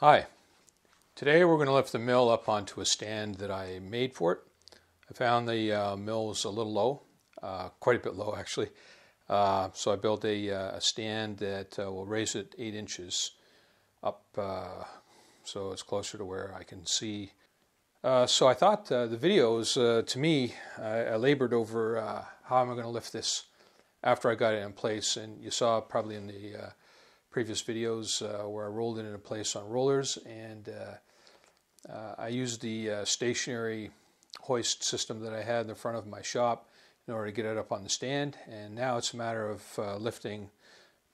Hi. Today we're going to lift the mill up onto a stand that I made for it. I found the uh, mill's a little low, uh, quite a bit low actually. Uh, so I built a, uh, a stand that uh, will raise it eight inches up uh, so it's closer to where I can see. so I thought the videos, to me, I, I labored over how am I going to lift this after I got it in place. And you saw probably in the previous videos uh, where I rolled it into place on rollers and uh, uh, I used the uh, stationary hoist system that I had in the front of my shop in order to get it up on the stand and now it's a matter of uh, lifting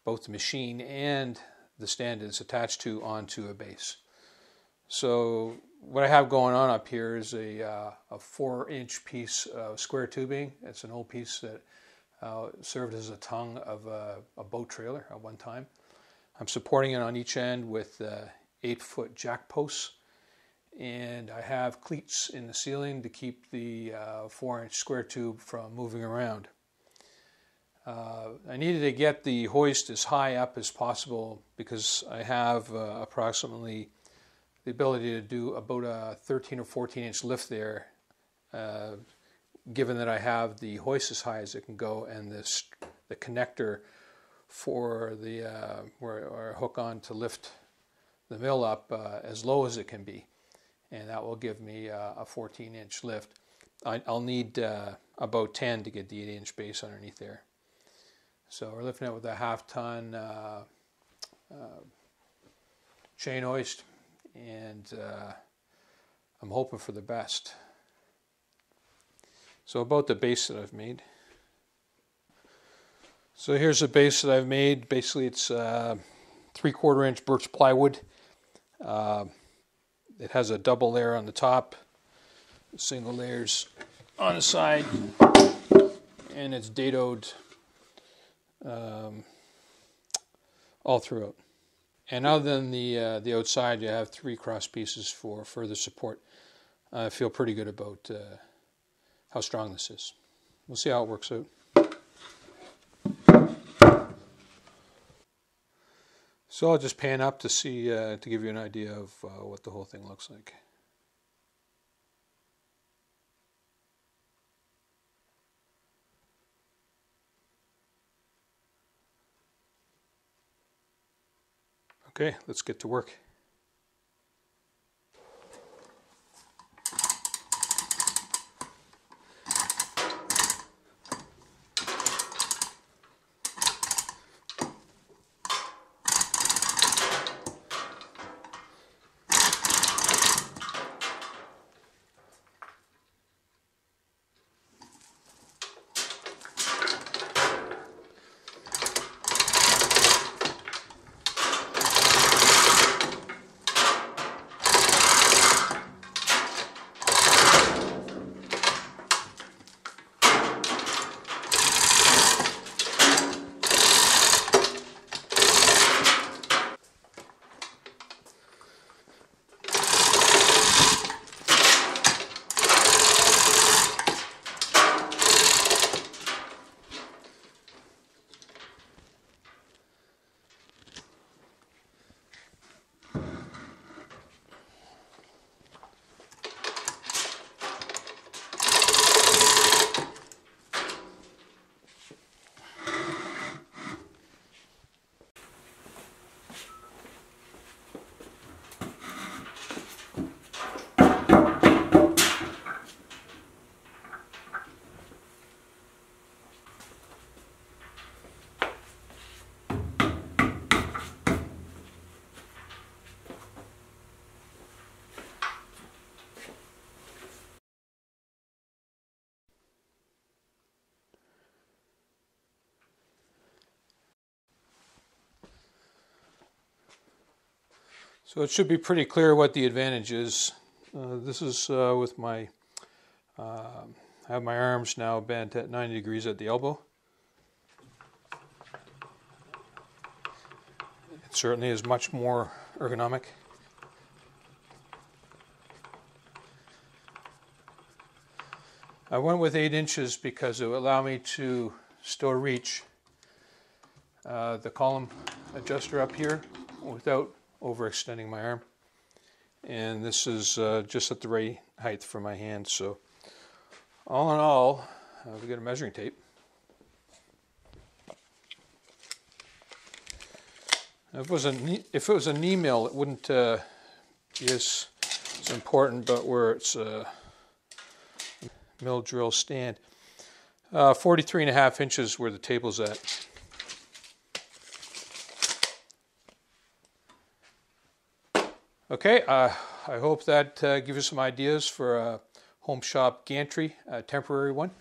both the machine and the stand it's attached to onto a base. So what I have going on up here is a, uh, a four inch piece of square tubing. It's an old piece that served as a tongue of a, a boat trailer at one time. I'm supporting it on each end with uh, eight foot jack posts and I have cleats in the ceiling to keep the uh, four inch square tube from moving around. Uh, I needed to get the hoist as high up as possible because I have uh, approximately the ability to do about a 13 or 14 inch lift there, uh, given that I have the hoist as high as it can go and this, the connector for the uh, or, or hook on to lift the mill up uh, as low as it can be, and that will give me uh, a 14 inch lift. I, will need uh, about 10 to get the 8 inch base underneath there. So we're lifting it with a half ton uh, chain hoist, and I'm hoping for the best. So about the base that I've made. So here's a base that I've made. Basically, it's uh, three quarter inch birch plywood. Uh, it has a double layer on the top, single layers on the side, and it's dadoed um, all throughout. And other than the uh, the outside, you have three cross pieces for further support. I feel pretty good about uh, how strong this is. We'll see how it works out. So I'll just pan up to see, uh, to give you an idea of uh, what the whole thing looks like. Okay, let's get to work. So it should be pretty clear what the advantage is. Uh, this is uh, with my, uh, I have my arms now bent at 90 degrees at the elbow. It certainly is much more ergonomic. I went with 8 inches because it would allow me to still reach uh, the column adjuster up here without overextending my arm. and this is uh, just at the right height for my hand. So, all in all, uh, we got a measuring tape. If it was an if it was a knee mill, it wouldn't uh, be as, as important. But where it's a mill drill stand, uh, 43 and a half inches where the table's at. Okay, uh, I hope that uh, gives you some ideas for a home shop gantry, a temporary one.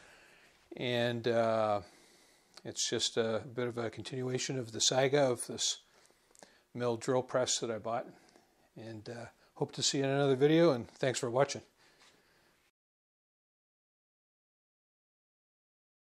And uh, it's just a bit of a continuation of the saga of this mill drill press that I bought. And uh, hope to see you in another video, and thanks for watching.